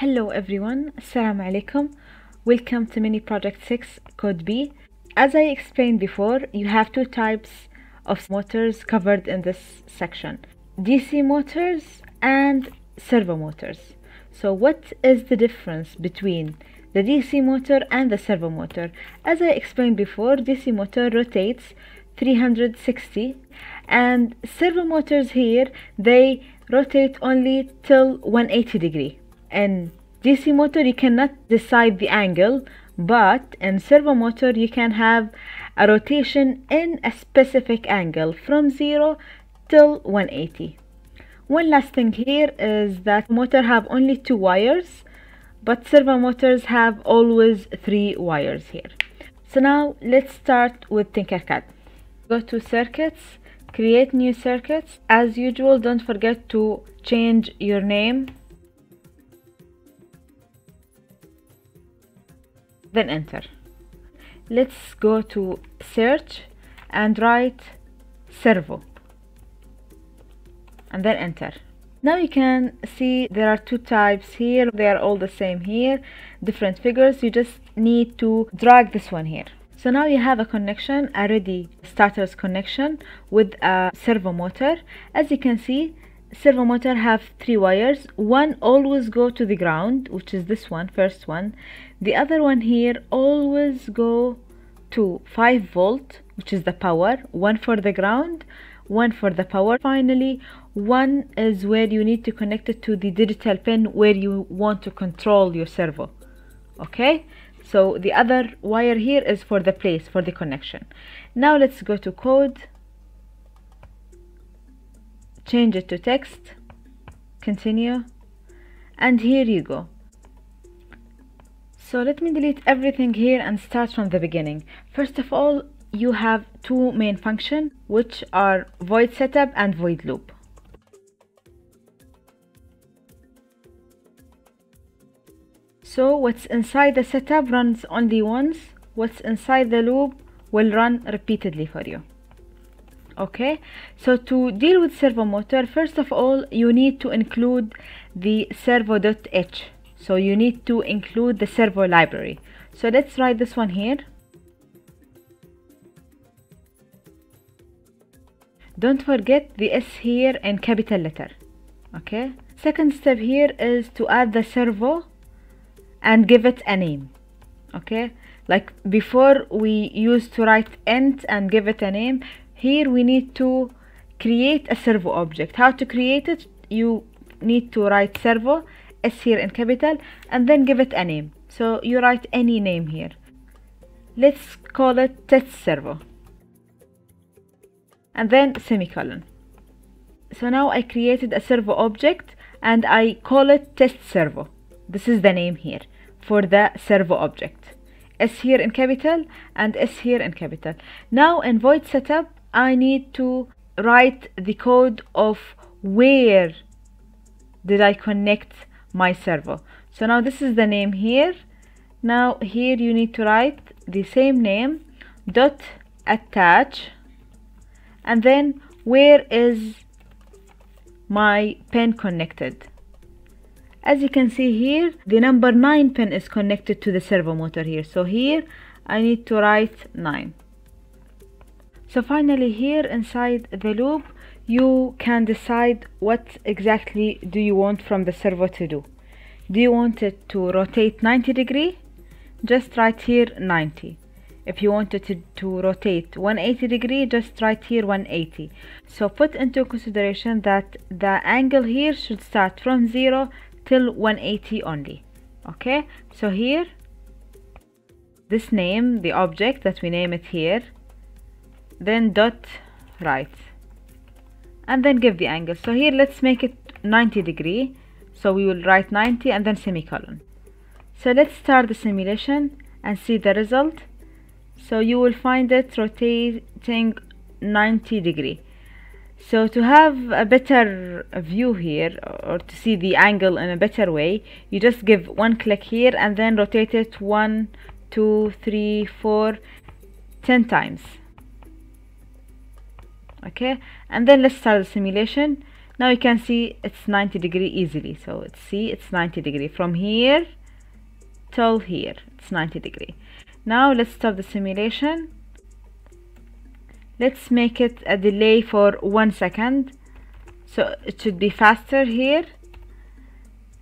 Hello everyone, Assalamu alaikum. Welcome to mini project 6 code B. As I explained before, you have two types of motors covered in this section. DC motors and servo motors. So what is the difference between the DC motor and the servo motor? As I explained before, DC motor rotates 360 and servo motors here they rotate only till 180 degree in DC motor you cannot decide the angle but in servo motor you can have a rotation in a specific angle from 0 till 180 one last thing here is that motor have only two wires but servo motors have always three wires here. So now let's start with Tinkercad. Go to circuits create new circuits. As usual don't forget to change your name then enter. Let's go to search and write servo and then enter. Now you can see there are two types here. They are all the same here different figures. You just need to drag this one here. So now you have a connection a ready starters connection with a servo motor. As you can see servo motor have three wires. One always go to the ground which is this one first one. The other one here always go to 5 volt which is the power. One for the ground one for the power. Finally one is where you need to connect it to the digital pin where you want to control your servo okay? So the other wire here is for the place for the connection. Now let's go to code change it to text. Continue. And here you go. So let me delete everything here and start from the beginning. First of all you have two main functions which are void setup and void loop. So what's inside the setup runs only once. What's inside the loop will run repeatedly for you okay? So to deal with servo motor first of all you need to include the servo.h so you need to include the servo library. So let's write this one here. Don't forget the s here in capital letter okay? Second step here is to add the servo and give it a name okay? Like before we used to write int and give it a name here we need to create a servo object. How to create it? You need to write servo s here in capital and then give it a name. So you write any name here. Let's call it test servo. And then semicolon. So now I created a servo object and I call it test servo. This is the name here for the servo object. S here in capital and S here in capital. Now in void setup I need to write the code of where did I connect my servo so now this is the name here. Now here you need to write the same name dot attach and then where is my pen connected? As you can see here the number 9 pin is connected to the servo motor here. So here I need to write 9 so finally here inside the loop you can decide what exactly do you want from the servo to do. Do you want it to rotate 90 degree? Just write here 90 if you wanted to, to rotate 180 degree just write here 180 so put into consideration that the angle here should start from 0 till 180 only. Okay? So here this name the object that we name it here then dot write. And then give the angle. So here let's make it 90 degree. So we will write 90 and then semicolon. So let's start the simulation and see the result. So you will find it rotating 90 degree. So to have a better view here or to see the angle in a better way you just give one click here and then rotate it one two three four ten times okay? And then let's start the simulation. Now you can see it's 90 degree easily. So it's see it's 90 degree. From here till here it's 90 degree. Now let's stop the simulation. Let's make it a delay for one second. So it should be faster here.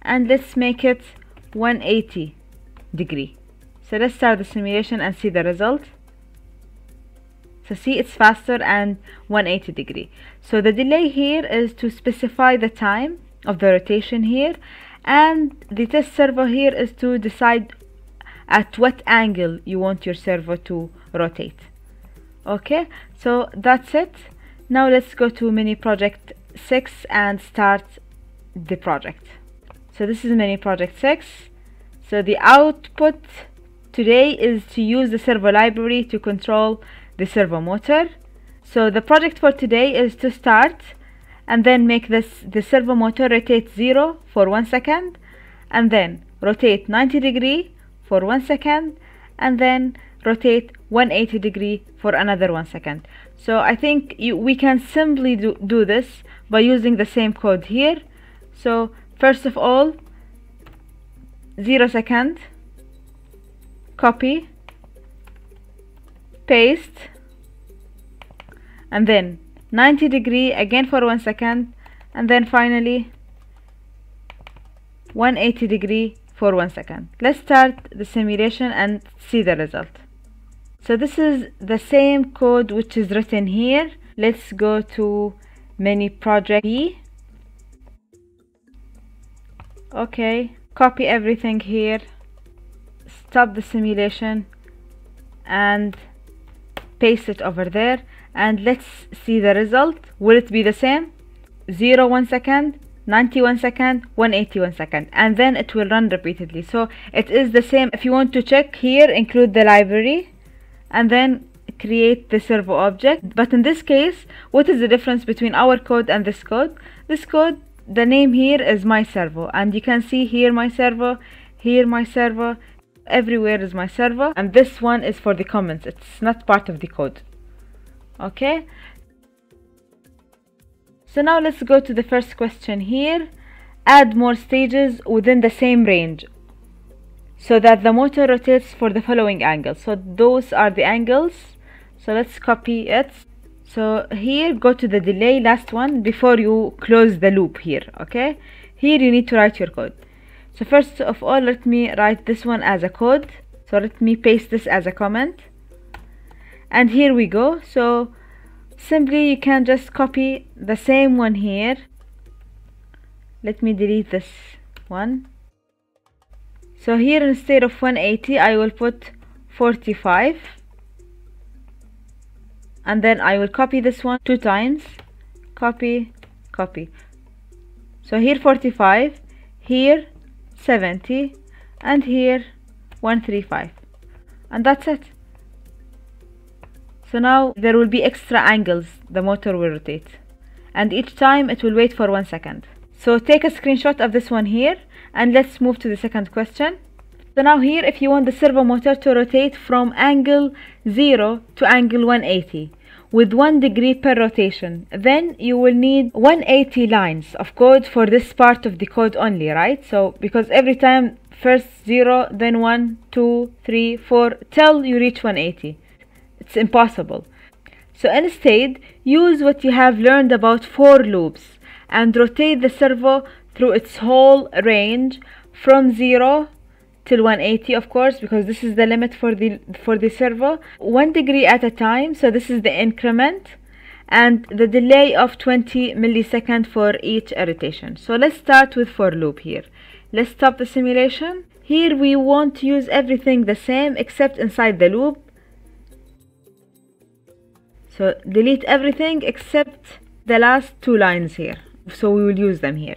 And let's make it 180 degree. So let's start the simulation and see the result so see it's faster and 180 degree. So the delay here is to specify the time of the rotation here. And the test servo here is to decide at what angle you want your servo to rotate. Okay so that's it. Now let's go to mini project 6 and start the project. So this is mini project 6 so the output today is to use the servo library to control the servo motor. So the project for today is to start and then make this the servo motor rotate 0 for 1 second and then rotate 90 degree for 1 second and then rotate 180 degree for another 1 second. So I think you, we can simply do, do this by using the same code here. So first of all 0 second copy paste and then 90 degree again for 1 second and then finally 180 degree for 1 second. Let's start the simulation and see the result. So this is the same code which is written here. Let's go to mini project B. Okay copy everything here. Stop the simulation and paste it over there and let's see the result. Will it be the same? 0 1 second 91 second 181 second and then it will run repeatedly. So it is the same. If you want to check here include the library and then create the servo object. But in this case what is the difference between our code and this code? This code the name here is my servo and you can see here my servo here my servo everywhere is my server and this one is for the comments. It's not part of the code. Okay? So now let's go to the first question here. Add more stages within the same range so that the motor rotates for the following angles. So those are the angles. So let's copy it. So here go to the delay last one before you close the loop here okay? Here you need to write your code so first of all let me write this one as a code. So let me paste this as a comment. And here we go. So simply you can just copy the same one here. Let me delete this one. So here instead of 180 I will put 45 and then I will copy this one two times. Copy copy. So here 45 here 70 and here 135 and that's it. So now there will be extra angles the motor will rotate. And each time it will wait for one second. So take a screenshot of this one here and let's move to the second question. So now here if you want the servo motor to rotate from angle 0 to angle 180 with 1 degree per rotation. Then you will need 180 lines of code for this part of the code only right? So because every time first 0 then 1 2 3 4 till you reach 180 it's impossible. So instead use what you have learned about for loops and rotate the servo through its whole range from 0 till 180 of course because this is the limit for the for the servo. One degree at a time so this is the increment and the delay of 20 millisecond for each rotation so let's start with for loop here. Let's stop the simulation. Here we want to use everything the same except inside the loop. So delete everything except the last two lines here. So we will use them here.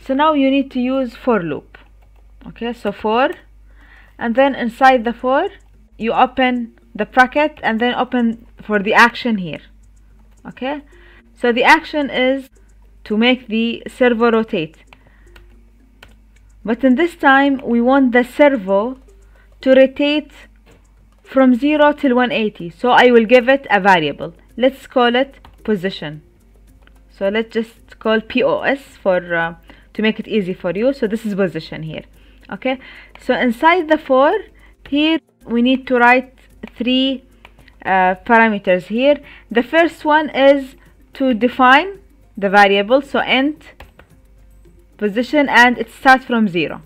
So now you need to use for loop okay so for and then inside the for you open the bracket and then open for the action here. Okay? So the action is to make the servo rotate. But in this time we want the servo to rotate from 0 till 180 so I will give it a variable. Let's call it position. So let's just call POS for uh, to make it easy for you. So this is position here okay? So inside the for here we need to write three uh, parameters here. The first one is to define the variable so int position and it starts from zero.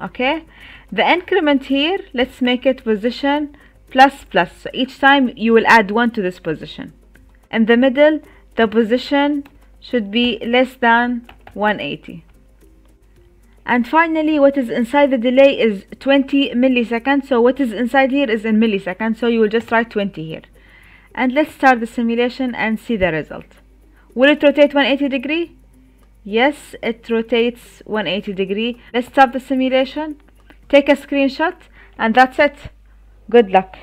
Okay? The increment here let's make it position plus plus. So each time you will add one to this position. In the middle the position should be less than 180 and finally what is inside the delay is 20 milliseconds. So what is inside here is in milliseconds. So you will just write 20 here. And let's start the simulation and see the result. Will it rotate 180 degree? Yes it rotates 180 degree. Let's stop the simulation. Take a screenshot and that's it. Good luck